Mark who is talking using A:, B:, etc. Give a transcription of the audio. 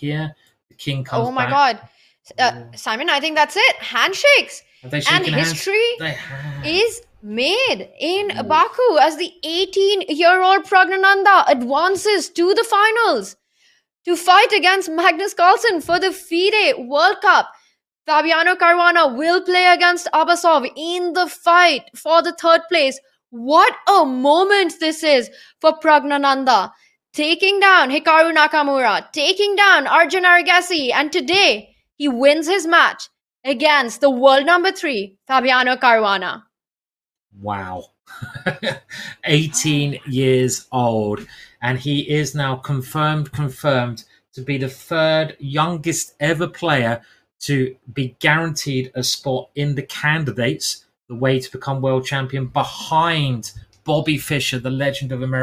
A: here. The king comes.
B: Oh my
A: back.
B: god. Uh,
A: Yeah.
B: Simon, I think that's it. Handshakes. And
A: shaken hands?
B: history is made in
A: Ooh.
B: Baku as the 18 year old Praggnanandhaa advances to the finals to fight against Magnus Carlsen for the FIDE World Cup. Fabiano Caruana will play against Abasov in the fight for the third place. What a moment this is for Praggnanandhaa. Taking down Hikaru Nakamura, taking down Arjun Erigaisi, and today he wins his match against the world number three, Fabiano Caruana.
A: Wow. 18 years old. And he is now confirmed, confirmed to be the third youngest ever player to be guaranteed a spot in the candidates, the way to become world champion behind Bobby Fischer, the legend of America.